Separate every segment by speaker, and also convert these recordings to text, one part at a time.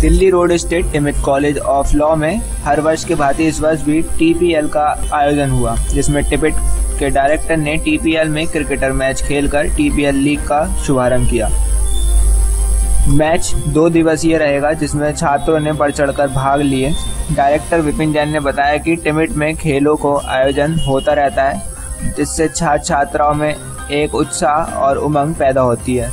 Speaker 1: Delhi road state टिमित college of law में हर वर्ष के भांति इस वर्ष भी टीपीएल का आयोजन हुआ, जिसमें टिबिट के डायरेक्टर ने टीपीएल में क्रिकेटर मैच खेलकर टीपीएल लीग का शुभारंभ किया। मैच दो दिवसीय रहेगा, जिसमें छात्रों ने बढ़ चढ़कर भाग लिए। डायरेक्टर विपिन जैन ने बताया कि टिमिट में खेलों को आयोजन होता रहता है, जिससे छात्र छात्राओं में एक उत्साह और उमंग पैदा होती है।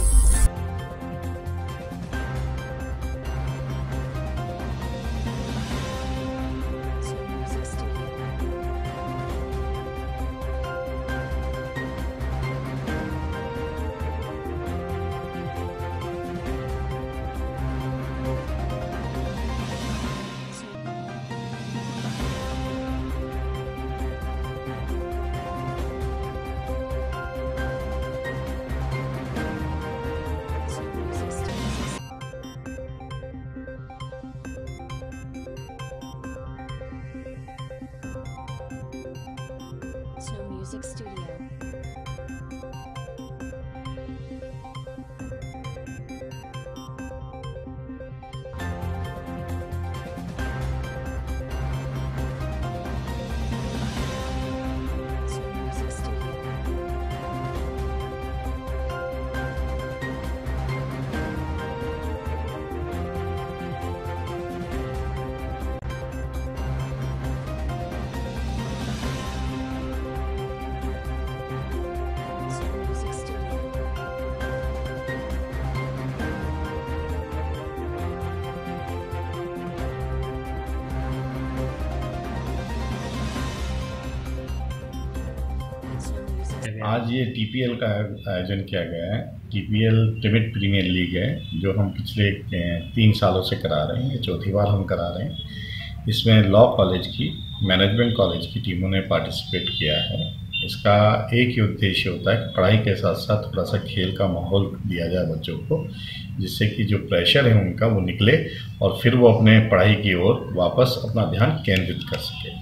Speaker 2: Snow Music Studio.
Speaker 3: आज ये टीपीएल का आयोजन किया गया है। टीपीएल टिमिट प्रीमियर लीग है, जो हम पिछले तीन सालों से करा रहे हैं चौथी बार हम करा रहे हैं। इसमें लॉ कॉलेज की मैनेजमेंट कॉलेज की टीमों ने पार्टिसिपेट किया है। इसका एक ही उद्देश्य होता है कि पढ़ाई के साथ साथ थोड़ा सा खेल का माहौल दिया जाए बच्चों को, जिससे कि जो प्रेशर है उनका वो निकले और फिर वो अपने पढ़ाई की ओर वापस अपना ध्यान केंद्रित कर सके।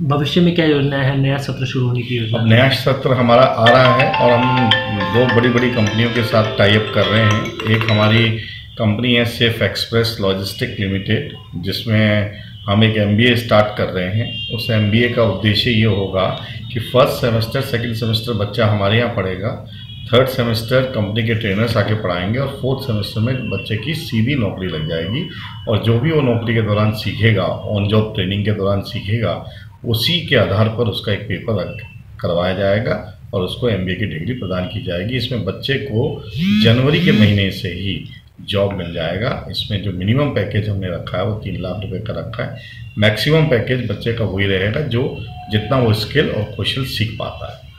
Speaker 4: भविष्य में क्या योजना है? नया सत्र शुरू होने की
Speaker 3: अब
Speaker 4: योजना
Speaker 3: नया सत्र हमारा आ रहा है और हम दो बड़ी बड़ी कंपनियों के साथ टाइप कर रहे हैं। एक हमारी कंपनी है सेफ़ एक्सप्रेस लॉजिस्टिक लिमिटेड जिसमें हम एक एमबीए स्टार्ट कर रहे हैं। उस एमबीए का उद्देश्य ये होगा कि फ़र्स्ट सेमेस्टर सेकेंड सेमेस्टर बच्चा हमारे यहाँ पढ़ेगा थर्ड सेमेस्टर कंपनी के ट्रेनर्स आके पढ़ाएँगे और फोर्थ सेमेस्टर में बच्चे की सीधी नौकरी लग जाएगी। और जो भी वो नौकरी के दौरान सीखेगा ऑन जॉब ट्रेनिंग के दौरान सीखेगा उसी के आधार पर उसका एक पेपर करवाया जाएगा और उसको एमबीए की डिग्री प्रदान की जाएगी। इसमें बच्चे को जनवरी के महीने से ही जॉब मिल जाएगा। इसमें जो मिनिमम पैकेज हमने रखा है वो तीन लाख रुपए का रखा है। मैक्सिमम पैकेज बच्चे का वही रहेगा जो जितना वो स्किल और कौशल सीख पाता है।